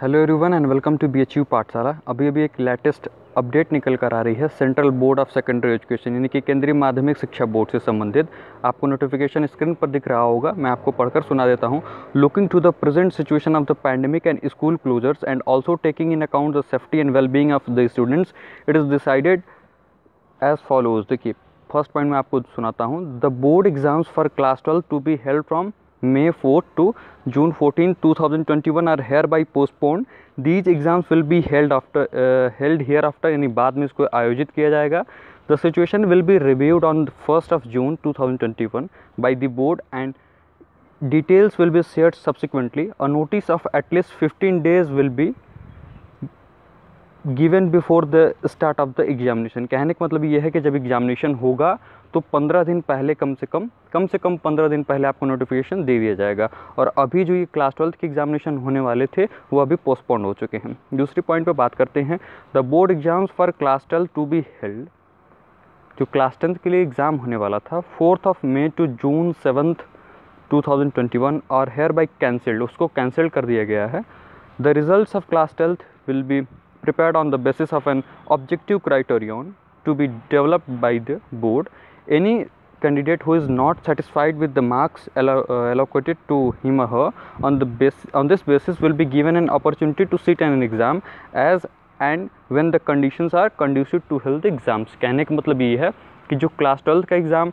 Hello everyone and welcome to B H U Pathshala अभी अभी एक लेटेस्ट अपडेट निकल कर आ रही है central board of secondary education यानी कि केंद्रीय माध्यमिक शिक्षा बोर्ड से संबंधित। आपको नोटिफिकेशन स्क्रीन पर दिख रहा होगा, मैं आपको पढ़कर सुना देता हूँ। Looking to the present situation of the pandemic and school closures and also taking in account the safety and wellbeing of the students it is decided as follows देखिए फ़र्स्ट पॉइंट मैं आपको सुनाता हूँ। The board exams for class twelve to be held from May 4 to June 14, 2021 are hereby postponed. These exams will be held after uh, held hereafter यानी बाद में इसको आयोजित किया जाएगा The situation will be reviewed on the 1st of June 2021 by the board and details will be shared subsequently. A notice of at least 15 days will be given before the start of the examination कहने का मतलब ये है कि जब examination होगा तो पंद्रह दिन पहले कम से कम कम से कम पंद्रह दिन पहले आपको नोटिफिकेशन दे दिया जाएगा। और अभी जो ये क्लास ट्वेल्थ के एग्जामिनेशन होने वाले थे, वो अभी पोस्टपोन्ड हो चुके हैं। दूसरी पॉइंट पर बात करते हैं। The board exams for class twelfth to be held जो क्लास टेंथ के लिए एग्ज़ाम होने वाला था fourth of May to June seventh 2021 और हेयर बाई कैंसल्ड उसको कैंसिल कर दिया गया है। The result of class twelfth will be prepared on the basis of an objective criterion to be developed by the board. Any candidate who is not satisfied with the marks allo uh, allocated to him or her on the base on this basis will be given an opportunity to sit in an exam as and when the conditions are conducive to hold the exams कहने का मतलब ये है कि जो class twelfth का exam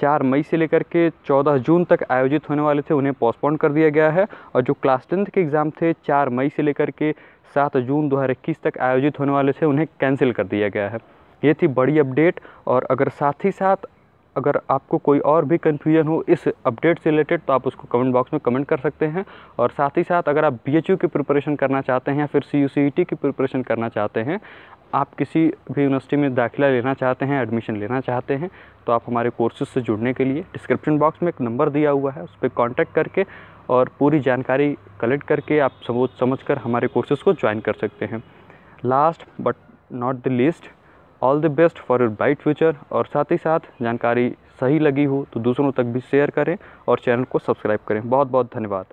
चार मई से लेकर के चौदह जून तक आयोजित होने वाले थे, उन्हें पोस्टपोन कर दिया गया है। और जो क्लास टेंथ के एग्ज़ाम थे, चार मई से लेकर के सात जून 2021 तक आयोजित होने वाले थे, उन्हें कैंसिल कर दिया गया है। ये थी बड़ी अपडेट और अगर साथ ही साथ अगर आपको कोई और भी कन्फ्यूज़न हो इस अपडेट से रिलेटेड तो आप उसको कमेंट बॉक्स में कमेंट कर सकते हैं। और साथ ही साथ अगर आप BHU की प्रिपरेशन करना चाहते हैं या फिर सी e की प्रिपरेशन करना चाहते हैं, आप किसी भी यूनिवर्सिटी में दाखिला लेना चाहते हैं एडमिशन लेना चाहते हैं तो आप हमारे कोर्सेज से जुड़ने के लिए डिस्क्रिप्शन बॉक्स में एक नंबर दिया हुआ है, उस पर कॉन्टैक्ट करके और पूरी जानकारी कलेक्ट करके आप समझ समझ कर हमारे कोर्सेज को ज्वाइन कर सकते हैं। Last but not the least all the best for your bright future और साथ ही साथ जानकारी सही लगी हो तो दूसरों तक भी शेयर करें और चैनल को सब्सक्राइब करें। बहुत बहुत धन्यवाद।